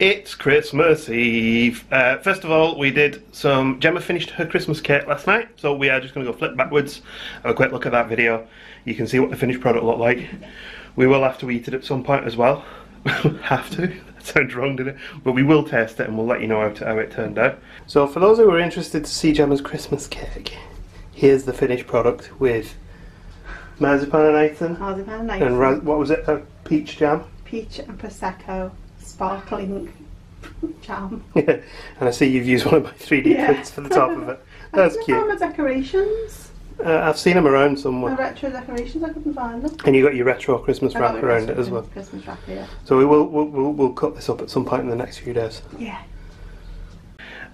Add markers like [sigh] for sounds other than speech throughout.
It's Christmas Eve. Uh, first of all, we did some. Gemma finished her Christmas cake last night, so we are just going to go flip backwards, have a quick look at that video. You can see what the finished product looked like. We will have to eat it at some point as well. [laughs] have to? That sounds wrong, didn't it? But we will test it and we'll let you know how, to, how it turned out. So, for those who are interested to see Gemma's Christmas cake, here's the finished product with marzipan and Nathan. Marzipan. And ra- what was it? A peach jam. peach and prosecco, sparkling [laughs] jam. [laughs] and I see you've used one of my 3D Yeah. prints for the top of it. [laughs] That's cute. the decorations, Uh, I've seen them around the somewhere. retro decorations. I couldn't find them. And you got your retro Christmas wrap around it as well. Christmas wrap here. So we will we'll, we'll, we'll cut this up at some point in the next few days. Yeah.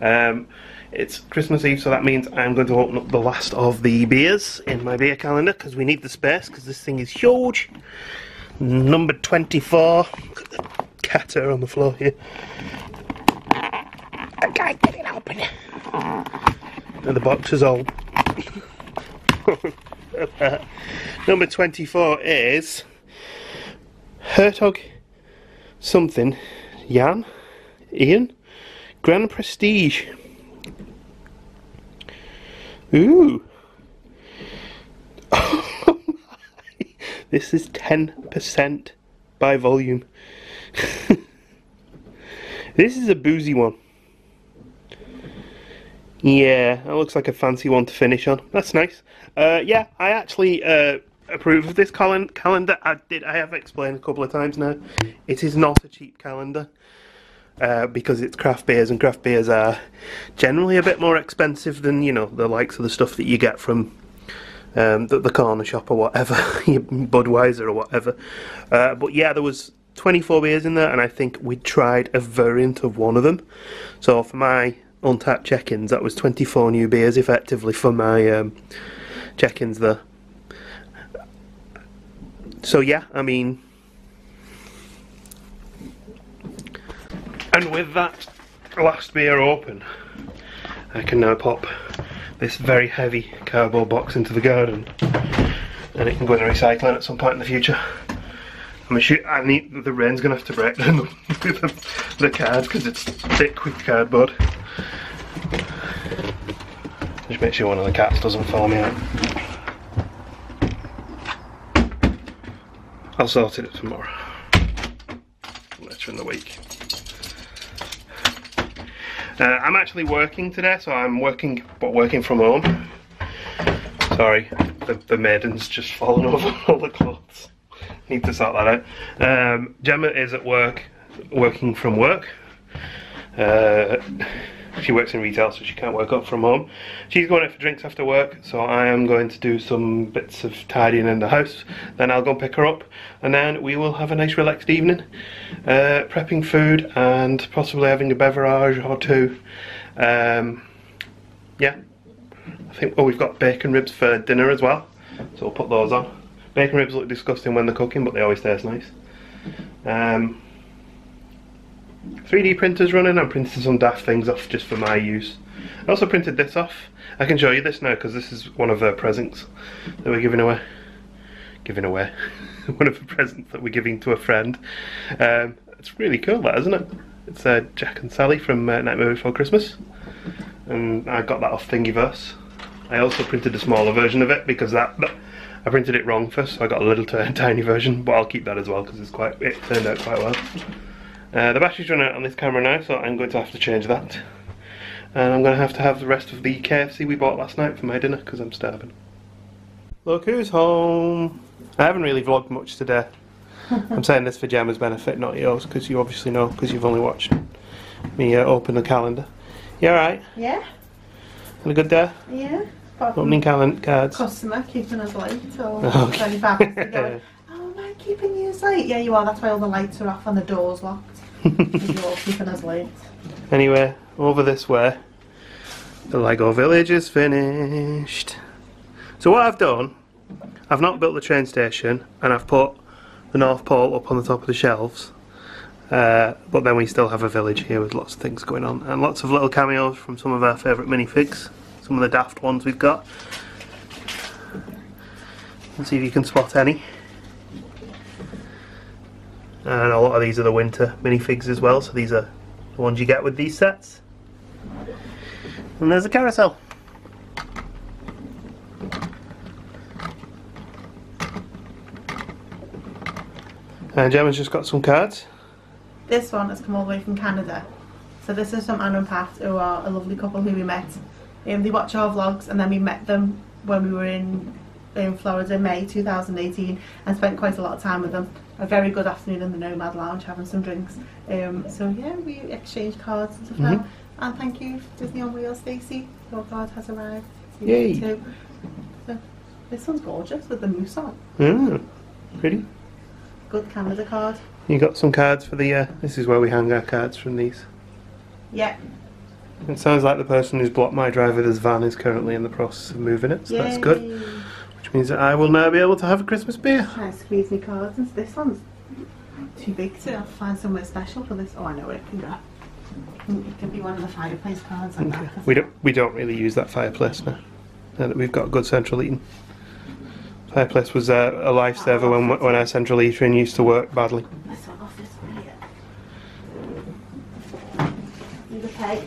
Um, it's Christmas Eve, so that means I'm going to open up the last of the beers in my beer calendar because we need the space because this thing is huge. Number 24. Cat hair on the floor here. Can't get it open. And the box is old. [laughs] Number 24 is Hertog something. Jan? Ian? Grand Prestige. Ooh. [laughs] Oh my. This is 10% by volume. [laughs] this is a boozy one. Yeah, that looks like a fancy one to finish on. That's nice. Uh, yeah, I actually uh, approve of this calen- calendar. I did. I have explained a couple of times now. It is not a cheap calendar uh, because it's craft beers, and craft beers are generally a bit more expensive than you know the likes of the stuff that you get from um, the, the corner shop or whatever, [laughs] Budweiser or whatever. Uh, but yeah, there was 24 beers in there, and I think we tried a variant of one of them. So for my Untappd check-ins, that was 24 new beers effectively for my um, check-ins there. So yeah, I mean, and with that last beer open, I can now pop this very heavy cardboard box into the garden, and it can go in the recycling at some point in the future. I'm I need the rain's gonna have to break [laughs] down the, the, the cards because it's thick with cardboard. Just make sure one of the cats doesn't follow me out. I'll sort it tomorrow. Later in the week. Uh, I'm actually working today, so I'm working, but working from home. Sorry, the, the maiden's just fallen [laughs] over all the clothes. Need to sort that out. Um, Gemma is at work, working from work. Uh, she works in retail, so she can't work up from home. She's going out for drinks after work, so I am going to do some bits of tidying in the house. Then I'll go and pick her up, and then we will have a nice relaxed evening, uh, prepping food and possibly having a beverage or two. Um, yeah, I think. Oh, we've got bacon ribs for dinner as well, so we'll put those on. Bacon ribs look disgusting when they're cooking, but they always taste nice. Um, 3D printers running. I'm printing some daft things off just for my use. I also printed this off. I can show you this now because this is one of the presents that we're giving away. Giving away. [laughs] one of the presents that we're giving to a friend. Um, it's really cool, that isn't it? It's uh, Jack and Sally from uh, Nightmare Before Christmas, and I got that off Thingiverse. I also printed a smaller version of it because that, that I printed it wrong first, so I got a little [laughs] tiny version, but I'll keep that as well because it's quite it turned out quite well. Uh, the battery's run out on this camera now, so I'm going to have to change that. And I'm going to have to have the rest of the KFC we bought last night for my dinner because I'm starving. Look who's home! I haven't really vlogged much today. [laughs] I'm saying this for Gemma's benefit, not yours, because you obviously know because you've only watched me uh, open the calendar. You alright? Yeah. Had a good day? Yeah. Opening calendar cards. customer keeping us late or [laughs] Okay. 25 minutes ago. Oh, am I keeping you late? Yeah, you are. That's why all the lights are off and the doors locked. [laughs] You're all keeping us late. Anyway, over this way, the Lego village is finished. So what I've done, I've not built the train station, and I've put the North Pole up on the top of the shelves. Uh, but then we still have a village here with lots of things going on, and lots of little cameos from some of our favourite minifigs, some of the daft ones we've got. Let's see if you can spot any. And a lot of these are the winter minifigs as well, so these are the ones you get with these sets. And there's a carousel. And Gemma's just got some cards. This one has come all the way from Canada. So this is from Anna and Pat, who are a lovely couple who we met. Um, they watch our vlogs and then we met them when we were in in Florida in May 2018 and spent quite a lot of time with them. A very good afternoon in the Nomad Lounge having some drinks. Um, so yeah, we exchanged cards and stuff Mhm. now. And thank you, Disney on Wheels, Stacey. Your card has arrived. Yay. too. So, this one's gorgeous with the moose on. Mm, pretty. Good Canada card. You got some cards for the. Uh, this is where we hang our cards from these. Yeah. It sounds like the person who's blocked my drive with his van is currently in the process of moving it, so that's good. Which means that I will now be able to have a Christmas beer. Try and squeeze me cards. And this one's too big to find somewhere special for this. Oh, I know where it can go. It can, be one of the fireplace cards like Okay. that. We don't we don't really use that fireplace now. Now that we've got a good central heating. Fireplace was uh, a lifesaver when when our central heating used to work badly. This one off this one here. Need a peg.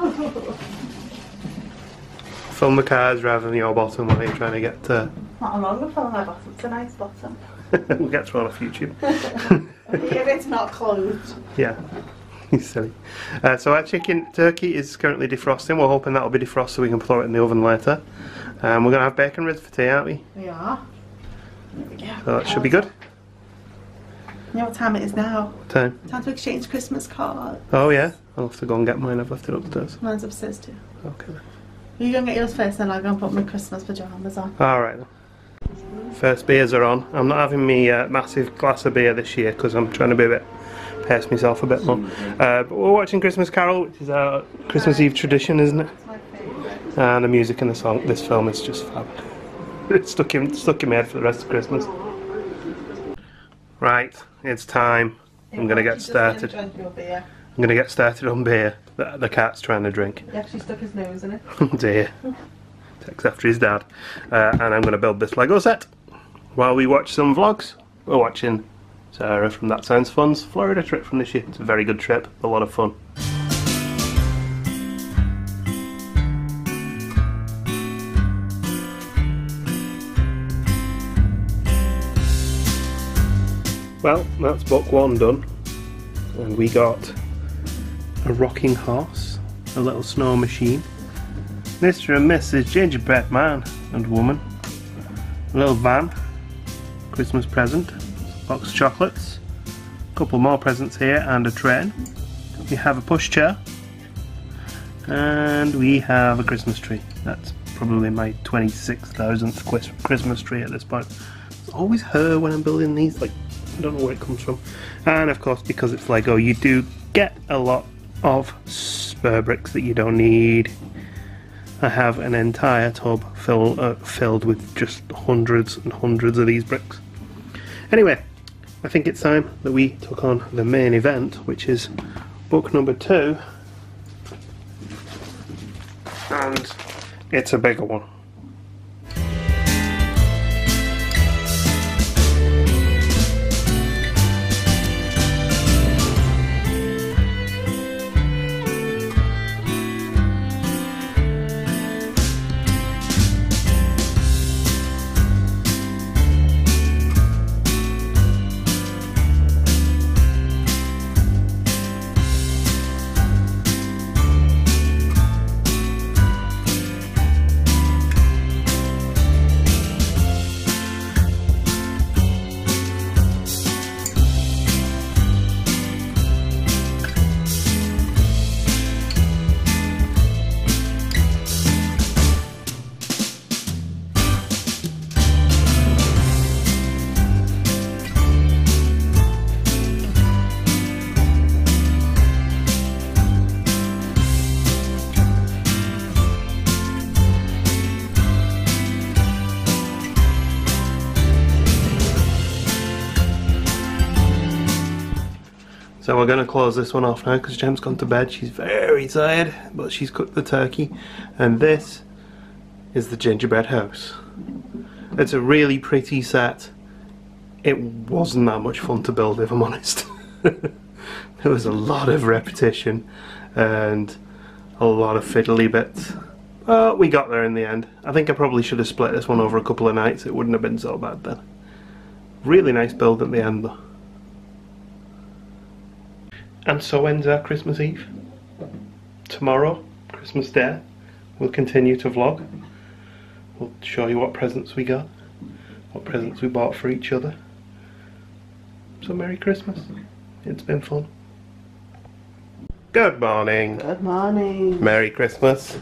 [laughs] Film the cards rather than your bottom while you're trying to get. Uh, Not a long for my bottom. It's a nice bottom. [laughs] we'll get thrown off YouTube. if it's not closed. Yeah, [laughs] he's silly. Uh, so our chicken turkey is currently defrosting. We're hoping that'll be defrosted so we can throw it in the oven later. Um, we're gonna have bacon ribs for tea, aren't we? We are. There we go. So that should be good. You know what time it is now? Time. Time to exchange Christmas cards. Oh yeah, I'll have to go and get mine. I've left it upstairs. Mine's upstairs too. Okay. then. You go and get yours first, then I'll go and put my Christmas pajamas on. All right. Then. First beers are on. I'm not having me uh, massive glass of beer this year because I'm trying to be a bit pace myself a bit more. Uh, but we're watching Christmas Carol, which is our Christmas Eve tradition, isn't it? It's my favourite. And the music in the song, this film is just fab. [laughs] It's stuck in stuck in my head for the rest of Christmas. Right, it's time. I'm gonna get started. Drink your beer. I'm gonna get started on beer that the cat's trying to drink. He actually stuck his nose in it. [laughs] Oh dear. Takes after his dad. Uh, and I'm going to build this Lego set while we watch some vlogs. We're watching Sarah from That Sounds Fun's Florida trip from this year. It's a very good trip, a lot of fun. Well, that's book one done. And we got a rocking horse, a little snow machine, Mr. and Mrs. Gingerbread Man and Woman, a little van, Christmas present, box of chocolates, a couple more presents here, and a train. We have a pushchair, and we have a Christmas tree. That's probably my 26,000th Christmas tree at this point. It's always her when I'm building these, like, I don't know where it comes from. And of course, because it's Lego, you do get a lot of spare bricks that you don't need. I have an entire tub fill, uh, filled with just hundreds and hundreds of these bricks. Anyway, I think it's time that we took on the main event, which is book number two. And it's a bigger one. So we're going to close this one off now because Gem's gone to bed. She's very tired, but she's cooked the turkey. And this is the gingerbread house. It's a really pretty set. it wasn't that much fun to build, if I'm [laughs] honest. [laughs] there was a lot of repetition and a lot of fiddly bits. But we got there in the end. I think I probably should have split this one over a couple of nights. It wouldn't have been so bad then. Really nice build at the end though. And so ends our Christmas Eve. Tomorrow, Christmas Day, we'll continue to vlog. We'll show you what presents we got, what presents we bought for each other. So Merry Christmas. It's been fun. Good morning. Good morning. Merry Christmas.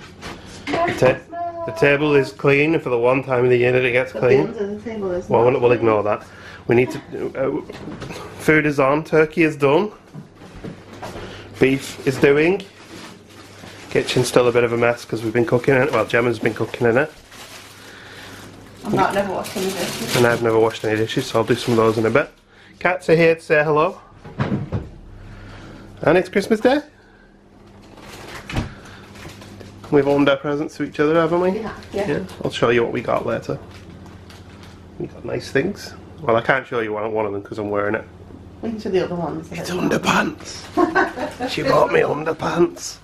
Merry Ta- Christmas. The table is clean for the one time of the year that it gets The clean. the table is Well, we'll, we'll ignore that. We need to. Uh, food is on. Turkey is done. Beef is doing. Kitchen's still a bit of a mess because we've been cooking in it. Well, Gemma's been cooking in it, I'm not never watching the dishes. and I've never washed any dishes, so I'll do some of those in a bit. Cats are here to say hello. And it's Christmas Day. We've owned our presents to each other, haven't we? Yeah, yeah. Yeah, I'll show you what we got later. We got nice things. Well, I can't show you one, one of them because I'm wearing it. Each of the other ones. It's underpants. she bought me underpants.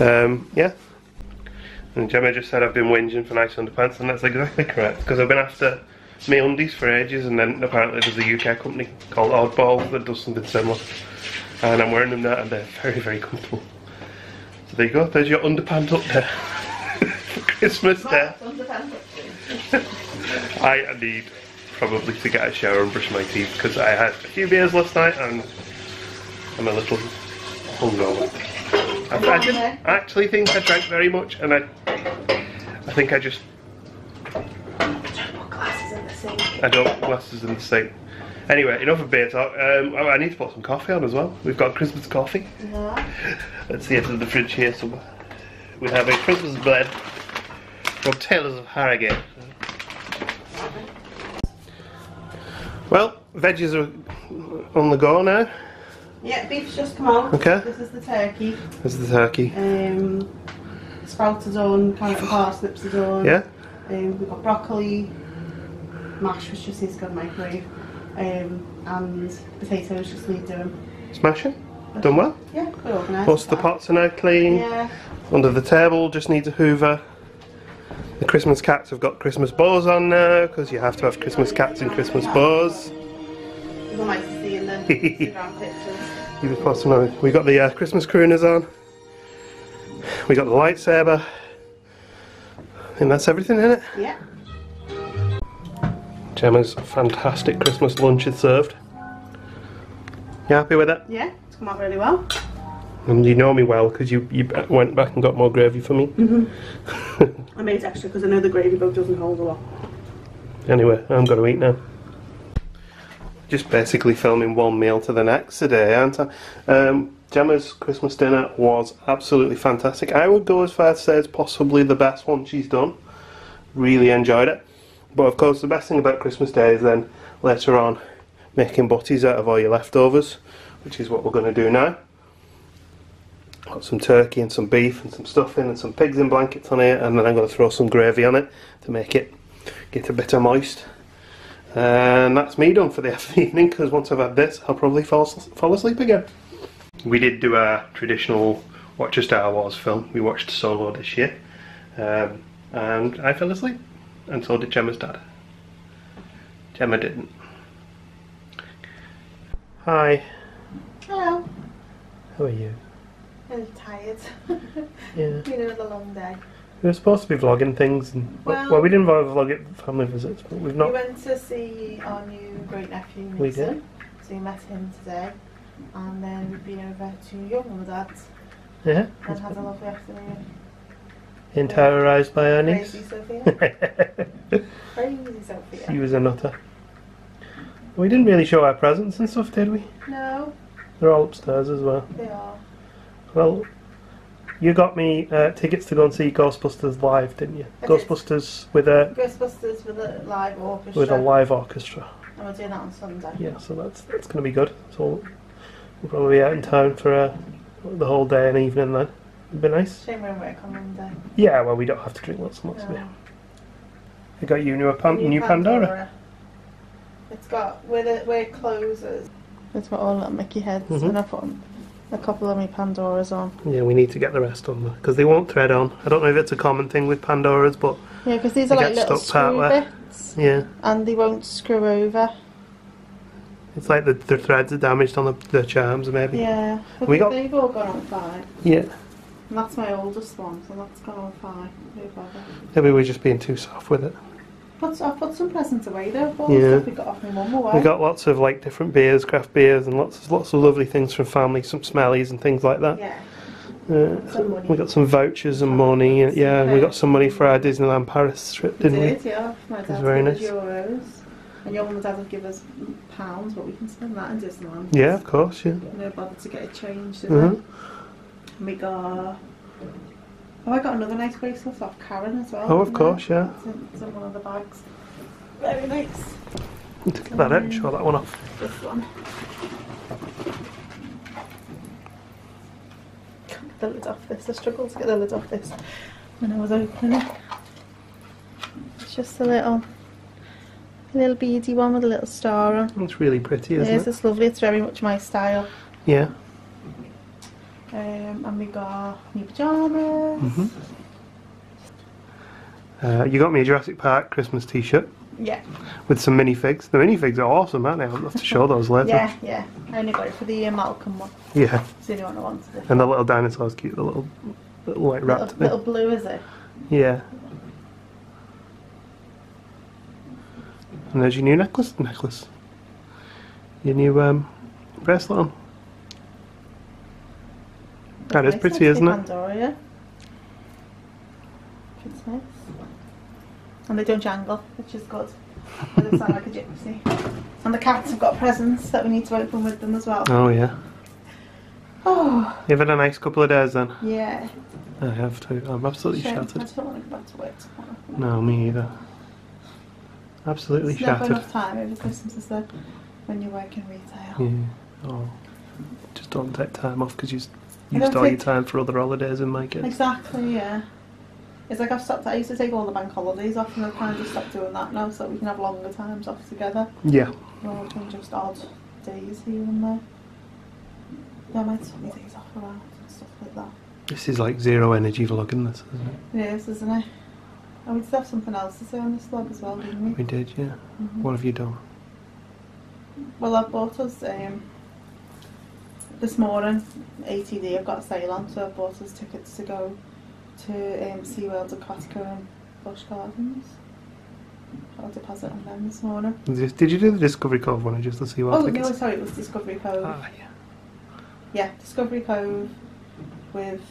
Um, yeah. And Gemma just said I've been whinging for nice underpants, and that's exactly correct because I've been after me undies for ages, and then apparently there's a UK company called Oddball that does something similar, and I'm wearing them now, and they're very, very comfortable. So there you go. There's your underpant up there [laughs] Christmas Day. [laughs] I need probably to get a shower and brush my teeth because I had a few beers last night and I'm a little hungover. I, I didn't actually think I drank very much and I I think I just Put glasses in the sink. I don't put glasses in the sink. Anyway, enough of beer talk. Um, oh, I need to put some coffee on as well. We've got Christmas coffee. Yeah. Let's see it in the fridge here somewhere. We have a Christmas blend from Taylors of Harrogate. Well, veggies are on the go now. Yeah, beef's just come out. Okay. This is the turkey. This is the turkey. Um, sprouts are done, carrot and parsnips are done. Yeah? Um, we've got broccoli, mash which just needs to go in the microwave, um, and potatoes just need doing. Smashing. Done well. Yeah, quite organised. Most of the pots are now clean. Yeah. Under the table, just needs a hoover. Christmas cats have got Christmas bows on now because you have to have Christmas cats and Christmas bows. People might see in the Instagram pictures. You just. We got the uh, Christmas crooners on. We got the lightsaber. And that's everything in it. Yeah. Gemma's fantastic Christmas lunch is served. You happy with it? Yeah, it's come out really well. And you know me well because you, you went back and got more gravy for me. [laughs] I made extra because I know the gravy boat doesn't hold a lot. Anyway, I'm going to eat now. Just basically filming one meal to the next today, aren't I? Um, Gemma's Christmas dinner was absolutely fantastic. I would go as far to say it's possibly the best one she's done. Really enjoyed it. But of course, the best thing about Christmas Day is then later on making butties out of all your leftovers, which is what we're going to do now. Got some turkey and some beef and some stuffing and some pigs in blankets on here and then I'm going to throw some gravy on it to make it get a bit of moist. And that's me done for the [laughs] evening because once I've had this, I'll probably fall, fall asleep again. We did do a traditional watch a Star Wars film. We watched Solo this year, um, and I fell asleep, and so did Gemma's dad. Gemma didn't. Hi, Hello. how are you? I'm tired. [laughs] Yeah. Been another long day. We were supposed to be vlogging things, and well, Well- we didn't vlog it family visits, but we've not. We went to see our new great nephew We did. So we met him today. And then we've been over to your mum and dad's Yeah, and had a lovely afternoon. in terrorised by her niece. Crazy Sophia. [laughs] Crazy she Sophia. was a nutter. We didn't really show our presents and stuff, did we? No, They're all upstairs as well. they are. Well, you got me uh, tickets to go and see Ghostbusters live, didn't you? I did. Ghostbusters with a Ghostbusters with a live orchestra. with a live orchestra. And we're doing that on Sunday. Yeah, so that's that's going to be good. So we'll probably be out in town for uh, the whole day and evening then. It'd be nice. Shame we're in work on Monday. Yeah, well, we don't have to drink lots and lots of No. beer. I got you new, a pan- new Pandora. It's got where the where it closes. It's got all little Mickey heads, Mhm. and I put a couple of my Pandoras on. Yeah, we need to get the rest on because they won't thread on. I don't know if it's a common thing with Pandoras, but Yeah, because these are like little screw bits, yeah, and they won't screw over. it's like the, the threads are damaged on the, the charms, maybe. Yeah, We got- they've all gone on fine. Yeah. And that's my oldest one, so that's gone on. No bother. Maybe we're just being too soft with it. Put, I've put some presents away though. All Yeah. stuff we got off my mum away. We got lots of like different beers, craft beers, and lots lots of lovely things from family, some smellies and things like that. Yeah. Uh, we got some vouchers and money. and- Yeah, and we got some money for our Disneyland Paris trip, didn't we? did, yeah. My dad very nice. euros. And your mum and dad have given us pounds, but we can spend that in Disneyland. Yeah, of course. Yeah. No bother to get it changed, is Mhm. we got. Oh, I got another nice bracelet off Karen as well. Oh, of I? course, yeah. It's in, it's in one of the bags. Very nice. To get that out, show that one off. This one. Can't get the lid off this. I struggled to get the lid off this when I was opening it. It's just a little, a little beady one with a little star on. It's really pretty, It isn't is. it? It's lovely. It's very much my style. Yeah. Um, and we got new pajamas. Mhm. Uh, you got me a Jurassic Park Christmas T-shirt Yeah, with some minifigs. The minifigs are awesome, aren't they? I'll have to show those later. yeah, yeah. I only got it for the uh, Malcolm one. Yeah. It's the only one I wanted. And the little dinosaur's cute. The little, little white rat. Little, little blue, is it? Yeah. And there's your new necklace. Necklace. Your new um, bracelet on. That is pretty, isn't it? Pandora. It's nice. And they don't jangle, which is good. They don't sound like a gypsy. And the cats have got presents that we need to open with them as well. Oh yeah. Oh, You've had a nice couple of days then. yeah. I have too. I'm absolutely Shame. I shattered. just don't want to go back to work tomorrow. No, me either. Absolutely never shattered. enough time over Christmas, is there? When you work in retail. Yeah. Oh. Just don't take time off because you I used all your time for other holidays in my kids. Exactly, yeah. It's like I've stopped. I used to take all the bank holidays off, and I've kind of just stopped doing that now, so we can have longer times off together Yeah. rather than just odd days here and there. Yeah, I might my days off around and stuff like that. This is like zero energy vlogging this, isn't it? It is, isn't it? And we did have something else to say on this vlog as well, didn't we? We did, yeah. Mhm. What have you done? Well, I've bought us um, this morning. ATD, I've got a sale on, so I've bought us tickets to go to um, SeaWorld, Aquatica, and Busch Gardens. A deposit on them this morning. Did you do the Discovery Cove one or just the SeaWorld oh tickets? no, sorry, it was Discovery Cove. Ah, yeah. Yeah, Discovery Cove with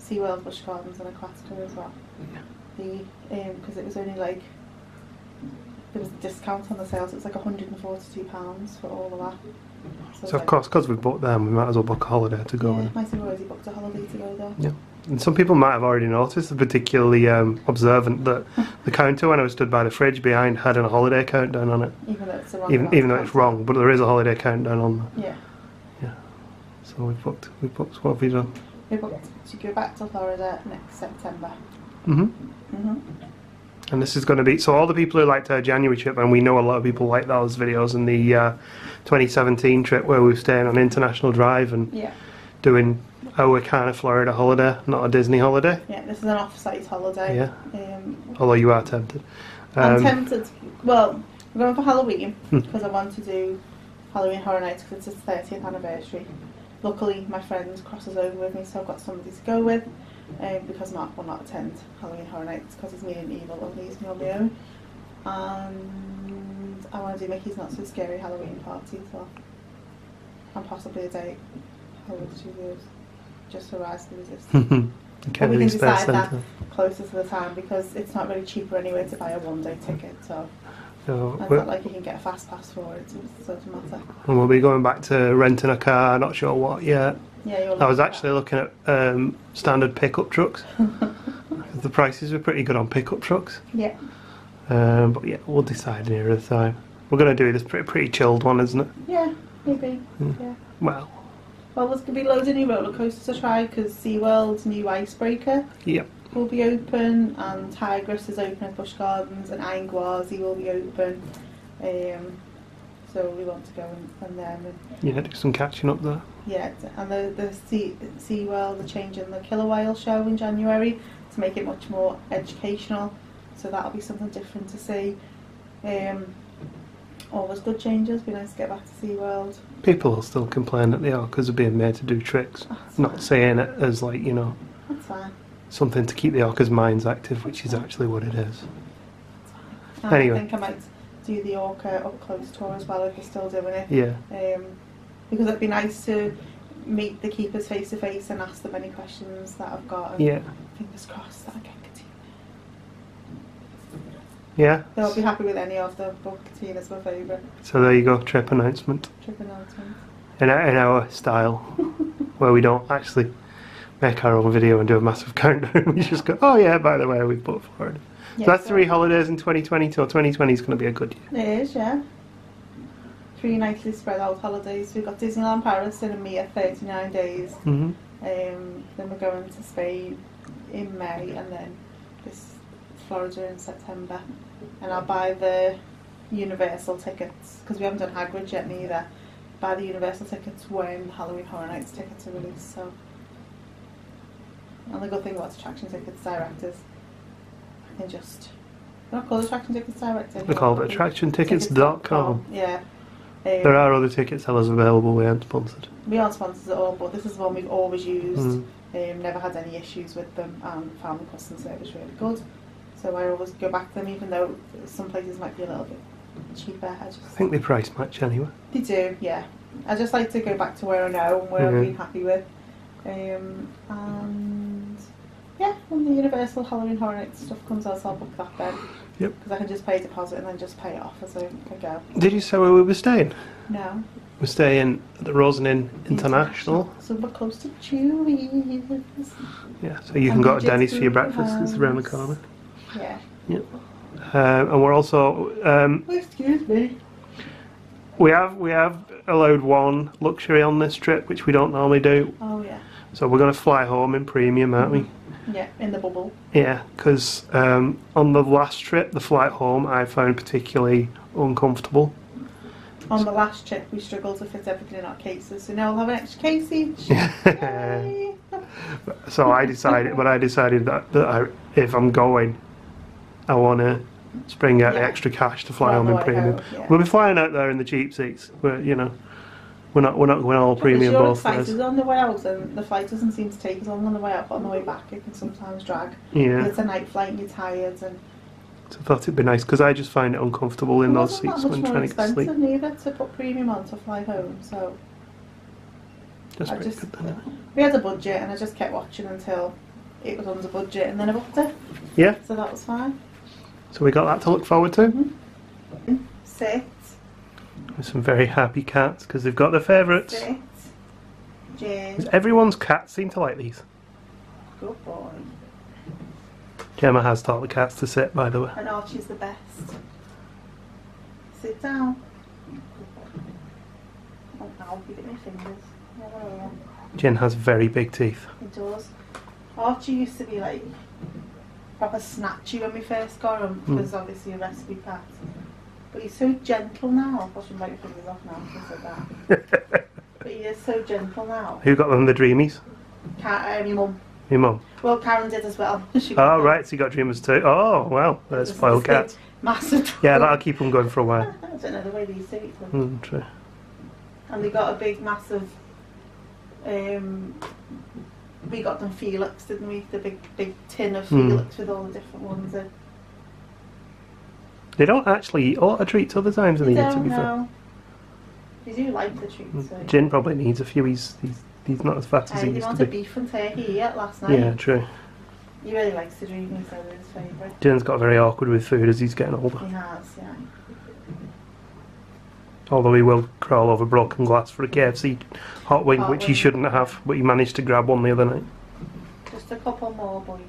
SeaWorld, Busch Gardens, and Aquatica as well. Yeah. The because it was only like there was a discount on the sales. It was like 142 pounds for all of that. So, it's of course, because we've booked them, we might as well book a holiday to go Yeah, in. might have already booked a holiday to go there. Yeah. And some people might have already noticed, particularly um, observant, that [laughs] the counter when I was stood by the fridge behind had a holiday countdown on it. Even though it's wrong Even, even though it's wrong, but there is a holiday countdown on there. Yeah. So we've booked, we've booked, what have we done? We booked to go back to Florida next September. hmm hmm And this is going to be so all the people who liked our January trip, and we know a lot of people like those videos, and the uh, 2017 trip where we were staying on International Drive and Yeah. doing our kind of Florida holiday, not a Disney holiday. Yeah, this is an off-site holiday. Yeah. Um, Although you are tempted. I'm Um, tempted. Well, we're going for Halloween Hmm. because I want to do Halloween Horror Nights because it's its 30th anniversary. Luckily, my friend crosses over with me, so I've got somebody to go with. Um, because Mark will not attend Halloween Horror Nights because he's mean and evil and leaves me on my own. And I want to do Mickey's Not So Scary Halloween party as well. And possibly a date Hollywood Studios just for Rise the Resistance. [laughs] But we can decide that closer to the time because it's not really cheaper anyway to buy a one day ticket. So So it's not like you can get a fast pass for it, so it doesn't matter. and we'll be going back to renting a car. Not sure what yet. Yeah, you're I was actually looking at um, standard pickup trucks. [laughs] the prices were pretty good on pickup trucks. Yeah, Um, but yeah, we'll decide nearer the time. We're going to do this pretty, pretty chilled one, isn't it? yeah, maybe. Hmm. Yeah. Well, Well, there's going to be loads of new roller coasters to try because SeaWorld's new Icebreaker yep. will be open and Tigris is open at Busch Gardens and Iron Gwazi will be open Um, so we want to go and, and them and Yeah, do some catching up there. yeah, and the the Sea Sea World are changing the killer whale show in January to make it much more educational. So that'll be something different to see. Um, always good changes. Be nice to get back to Sea World. People will still complain that the orcas are being made to do tricks. That's Not fine. saying it as like, you know, That's fine. something to keep the orcas' minds active, which is actually what it is. Anyway. I think I might do the Orca up close tour as well if they're still doing it. Yeah. Um, because it'd be nice to meet the keepers face to face and ask them any questions that I've got. And Yeah. Fingers crossed that I get Yeah. They'll be happy with any of them, but Katina's my favourite. So there you go, trip announcement. Trip announcement. In our, in our style, [laughs] where we don't actually make our own video and do a massive [laughs] countdown. we just go, oh yeah, by the way, we've put forward. Yeah, so that's so- three holidays in 2020 till 2020 is going to be a good year. It is, yeah. Three nicely spread out holidays. We've got Disneyland Paris in a mere 39 days. hmm Um, then we're going to Spain in May and then this Florida in September. And I'll buy the Universal tickets because we haven't done Hagrid yet neither. Buy the Universal tickets when Halloween Horror Nights tickets are released. So, and the good thing about attraction tickets directors, I can just they're not called attraction tickets directors. They're called attractiontickets.com. Yeah. Um, There are other ticket sellers available, we aren't sponsored. we aren't sponsored at all, but this is the one we've always used. Mm. Um, never had any issues with them and found the customer service really good. So I always go back to them, even though some places might be a little bit cheaper. I just I think they price match anyway. they do, yeah. I just like to go back to where I know and where Mhm. I've been happy with. Um, and yeah, when the Universal Halloween Horror Nights stuff comes out, I'll book that then. Yep. Because I can just pay a deposit and then just pay it off as I, go. Did you say where we were staying? No. We're staying at the Rosen Inn International. So we're close to Chewy's. Yeah, so you can And go to Denny's for your breakfast. It's around the corner. Yeah. Um, and we're also um, Excuse me. we have we have allowed one luxury on this trip, which we don't normally do. Oh yeah. So we're going to fly home in premium, aren't we? Yeah, in the bubble. Yeah, because um, on the last trip, the flight home, I found particularly uncomfortable. On the last trip, we struggled to fit everything in our cases, so now we'll have an extra case each. Yay. [laughs] so I decided, but I decided that, that I, if I'm going, I want to spring out the extra cash to fly On home the in premium. yeah. We'll be flying out there in the cheap seats. We're, you know, we're not we're not going all premium you're both ways. on the way out, and the flight doesn't seem to take as long on the way up, but on the way back, it can sometimes drag. Yeah, It's a night flight, and you're tired, and so I thought it'd be nice because I just find it uncomfortable in those seats when trying to get sleep. neither to put premium on to fly home. So That's I just good. We had a budget, and I just kept watching until it was under budget, and then I booked it. Yeah, So that was fine. So we got that to look forward to. Sit, With some very happy cats because they've got their favourites. sit, Jane, Everyone's cats seem to like these. good boy. Gemma has taught the cats to sit, by the way. And Archie's the best. Sit down. Oh, now give it my fingers. Jen has very big teeth. it does. Archie used to be like proper snatchy when we first got him Mm. because obviously a recipe cat. But he's so gentle now. I should bite your fingers off now because of that. [laughs] But he is so gentle now. Who got them the dreamies? Cat, uh, my mum. Your mum. Well, Karen did as well. [laughs] Oh, right, so you got Dreamies too. Oh, well, there's spoiled cats. Massive. [laughs] Yeah, that'll keep them going for a while. I don't know the way these do it. Mm, true. and they got a big massive um we got them Felix didn't we the big big tin of Hmm. Felix with all the different ones in They don't actually eat a lot of treats other times in I the year, to be fair. they do like the treats so. Jin probably needs a few. He's, he's, he's not as fat as he he used to be. He wanted beef and turkey he ate last night Yeah, true. he really likes the dreamy so it's his favourite Jin's got very awkward with food as he's getting older. he has yeah Although he will crawl over broken glass for a KFC hot wing, Hot which he wing. shouldn't have, but he managed to grab one the other night. just a couple more boys